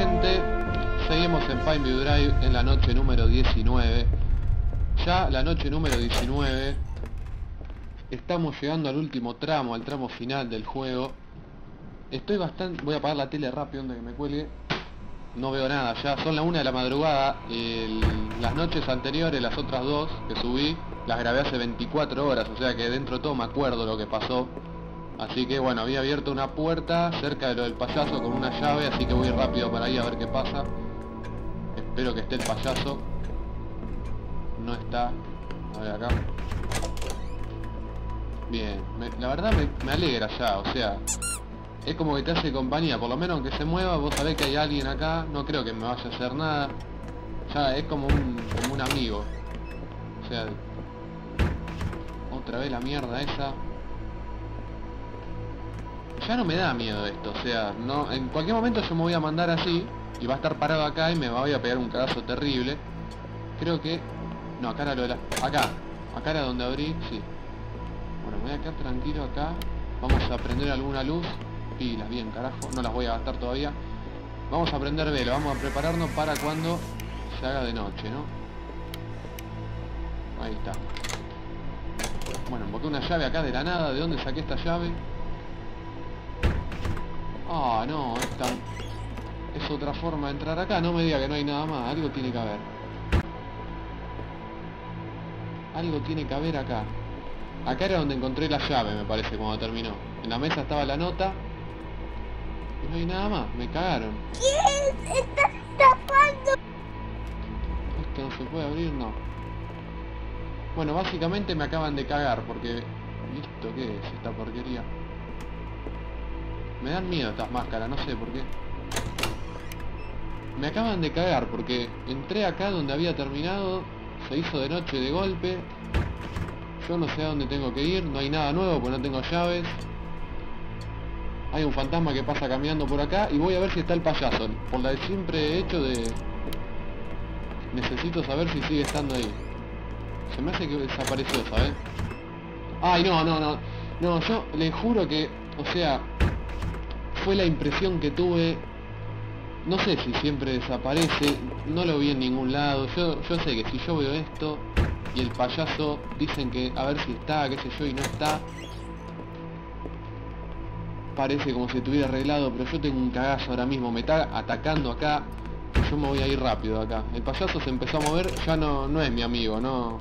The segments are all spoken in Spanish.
gente? Seguimos en Pineview Drive en la noche número 19. Ya la noche número 19. Estamos llegando al último tramo, al tramo final del juego. Estoy bastante... Voy a apagar la tele rápido donde que me cuelgue. No veo nada ya, son la una de la madrugada. Las noches anteriores, las otras dos que subí, las grabé hace 24 horas. O sea que dentro de todo me acuerdo lo que pasó. Así que bueno, había abierto una puerta cerca de lo del payaso con una llave, así que voy rápido para ahí a ver qué pasa. Espero que esté el payaso. No está. A ver acá. Bien, la verdad me, me alegra ya, o sea, es como que te hace compañía, por lo menos aunque se mueva, vos sabés que hay alguien acá, no creo que me vaya a hacer nada. Ya es como un, como un amigo. O sea, otra vez la mierda esa. Ya no me da miedo esto, o sea, no, en cualquier momento yo me voy a mandar así y va a estar parado acá y me voy a pegar un cagazo terrible. Creo que... No, acá era lo de la... Acá, acá era donde abrí, sí. Bueno, me voy a quedar tranquilo acá. Vamos a prender alguna luz. Pilas, bien, carajo, no las voy a gastar todavía. Vamos a prender velo, vamos a prepararnos para cuando se haga de noche, ¿no? Ahí está. Bueno, boté una llave acá de la nada. ¿De dónde saqué esta llave? Ah, no, esta es otra forma de entrar acá. No me diga que no hay nada más. Algo tiene que haber. Algo tiene que haber acá. Acá era donde encontré la llave, me parece, cuando terminó. En la mesa estaba la nota. Y no hay nada más. Me cagaron. ¿Quién está tapando? Esto no se puede abrir, no. Bueno, básicamente me acaban de cagar porque... ¿Esto qué es esta porquería? Me dan miedo estas máscaras, no sé por qué. Me acaban de cagar porque entré acá donde había terminado, se hizo de noche de golpe. Yo no sé a dónde tengo que ir, no hay nada nuevo porque no tengo llaves. Hay un fantasma que pasa caminando por acá y voy a ver si está el payaso. Por la siempre hecho de... Necesito saber si sigue estando ahí. Se me hace que desapareció, ¿sabes? Ay, no, no, no. No, yo le juro que, o sea, fue la impresión que tuve. No sé si siempre desaparece, no lo vi en ningún lado. Yo, yo sé que si yo veo esto y el payaso dicen que a ver si está, qué sé yo, y no está. Parece como si estuviera arreglado, pero yo tengo un cagazo ahora mismo, me está atacando acá. Yo me voy a ir rápido acá. El payaso se empezó a mover, ya no, no es mi amigo, no.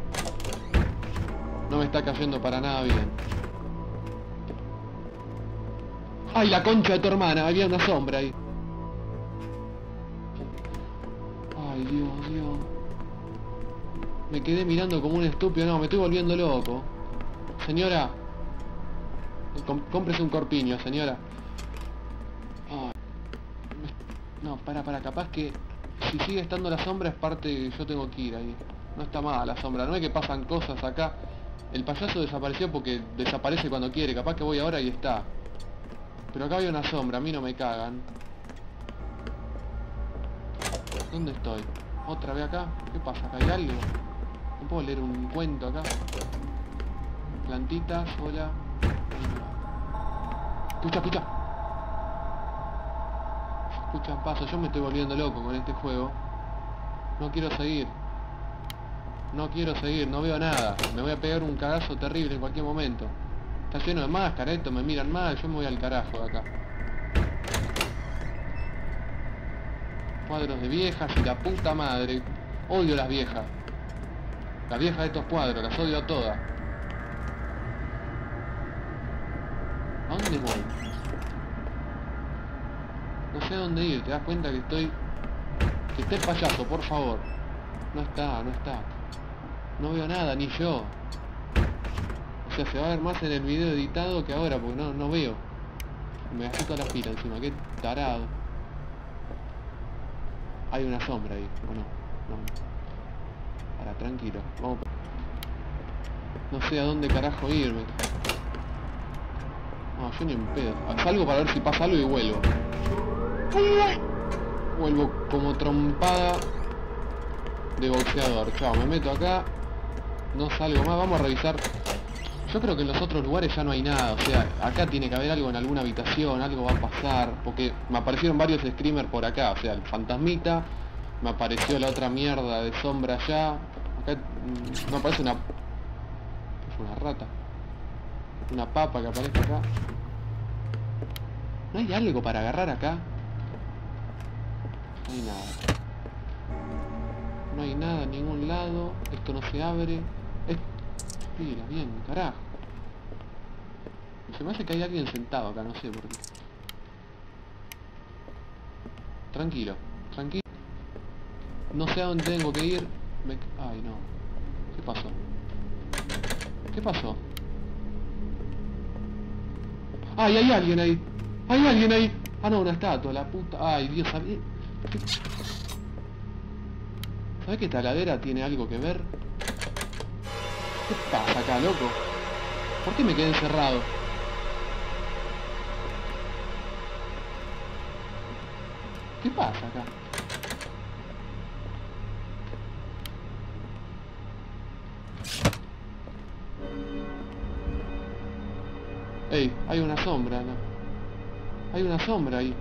No me está cayendo para nada bien. ¡Ay, la concha de tu hermana! Había una sombra ahí. Ay, Dios, Dios. Me quedé mirando como un estúpido. No, me estoy volviendo loco. Señora. com- cómprese un corpiño, señora. No, para, para, capaz que si sigue estando la sombra es parte que yo tengo que ir ahí. No está mal la sombra, no es que pasan cosas acá. El payaso desapareció porque desaparece cuando quiere, capaz que voy ahora y está. Pero acá hay una sombra, a mí no me cagan. ¿Dónde estoy? ¿Otra vez acá? ¿Qué pasa? ¿Acá hay algo? ¿No puedo leer un cuento acá? Plantitas, hola. Escucha, escucha. Escuchan paso, yo me estoy volviendo loco con este juego. No quiero seguir. No quiero seguir, no veo nada. Me voy a pegar un cagazo terrible en cualquier momento. Está lleno de máscaras, esto me miran mal, yo me voy al carajo de acá. Cuadros de viejas y la puta madre. Odio las viejas. Las viejas de estos cuadros, las odio a todas. ¿A dónde voy? No sé a dónde ir, te das cuenta que estoy... Que esté payaso, por favor. No está, no está. No veo nada, ni yo. Se va a ver más en el video editado que ahora, porque no, no veo. Me toda la pila encima, qué tarado. Hay una sombra ahí, ¿o no? No. Para, tranquilo, vamos. No sé a dónde carajo irme. No, yo ni en pedo. Salgo para ver si pasa algo y vuelvo. Vuelvo como trompada de boxeador. Chao, me meto acá. No salgo más. Vamos a revisar. Yo creo que en los otros lugares ya no hay nada, o sea, acá tiene que haber algo en alguna habitación, algo va a pasar, porque me aparecieron varios screamers por acá, o sea, el fantasmita, me apareció la otra mierda de sombra allá, acá mm, me aparece una... ¿qué fue una rata? Una papa que aparece acá. ¿No hay algo para agarrar acá? No hay nada. No hay nada en ningún lado, esto no se abre. Es... Mira, bien, carajo. Se me hace que hay alguien sentado acá, no sé por qué. Tranquilo, tranquilo. No sé a dónde tengo que ir. Me... Ay, no. ¿Qué pasó? ¿Qué pasó? ¡Ay, hay alguien ahí! ¡Hay alguien ahí! Ah, no, una estatua, la puta... ¡Ay, Dios! ¿sabes qué... ¿Sabes que Taladera tiene algo que ver? ¿Qué pasa acá, loco? ¿Por qué me quedé encerrado? ¿Qué pasa acá? Ey, hay una sombra, ¿no? Hay una sombra ahí.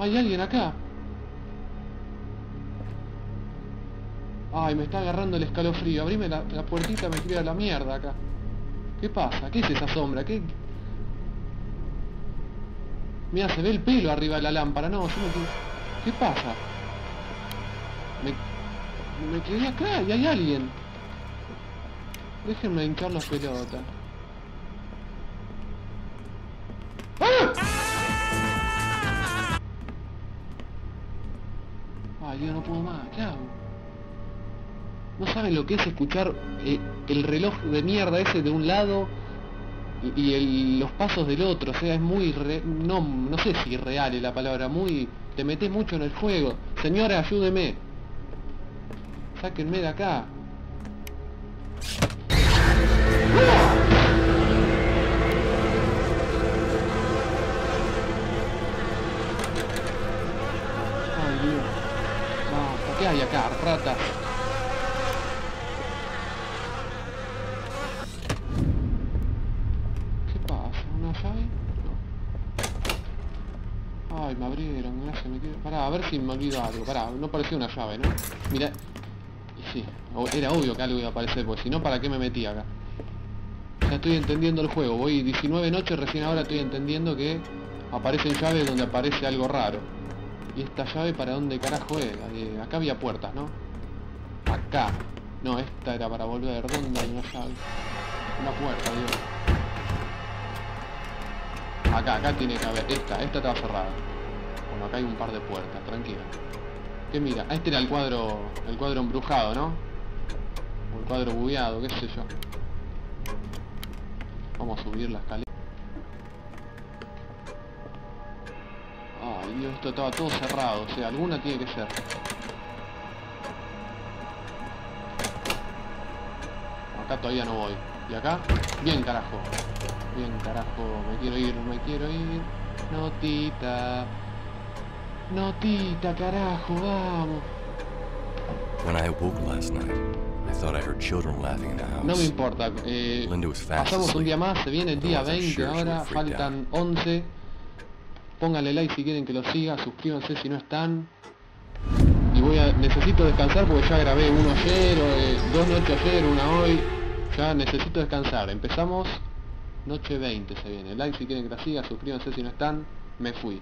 Hay alguien acá. Ay, me está agarrando el escalofrío. Abrime la, la puertita, me quiero a la mierda acá. ¿Qué pasa? ¿Qué es esa sombra? ¿Qué...? Mira, se ve el pelo arriba de la lámpara. No, yo quiero... ¿Qué pasa? Me... Me quedé acá y hay alguien. Déjenme hinchar las pelotas. ¡Ah! Ay, yo no puedo más. ¿Qué hago? No saben lo que es escuchar eh, el reloj de mierda ese de un lado y, los pasos del otro. O sea, es muy... re- no, no sé si real es la palabra. Muy... Te metes mucho en el juego. Señora, ayúdeme. Sáquenme de acá. Ay, Dios. Basta, ¿qué hay acá, rata? ¿Qué pasa? ¿Una llave? No. Ay, me abrieron, mirá, se me quedó... Pará, a ver si me olvido algo. Pará, no parecía una llave, ¿no? Mira... Y sí, era obvio que algo iba a aparecer, porque si no, ¿para qué me metí acá? Ya estoy entendiendo el juego, voy 19 noches, recién ahora estoy entendiendo que aparecen llaves donde aparece algo raro. ¿Y esta llave para dónde carajo es? Eh, acá había puertas, ¿no? Acá. No, esta era para volver. ¿Dónde hay una llave? Una puerta, digo. Acá, acá tiene que haber. Esta, esta estaba cerrada. Acá hay un par de puertas, tranquilo. ¿Qué mira? Este era el cuadro. El cuadro embrujado, ¿no? O el cuadro bugueado, qué sé yo. Vamos a subir la escalera. Ay, Dios, esto estaba todo cerrado. O sea, alguna tiene que ser. Acá todavía no voy. ¿Y acá? Bien, carajo. Bien, carajo. Me quiero ir, me quiero ir. Notita. Notita, carajo, vamos. When I awoke last night, I thought I heard children laughing in the house. No me importa. eh, Linda was fast pasamos un día más, se viene el día Otherwise, I'm 20 sure she ahora, faltan 11. Pónganle like si quieren que lo siga, suscríbanse si no están. Y voy a, necesito descansar porque ya grabé uno ayer, o, eh, dos noches ayer, una hoy. Ya necesito descansar. Empezamos noche 20 se viene. Like si quieren que la siga, suscríbanse si no están. Me fui.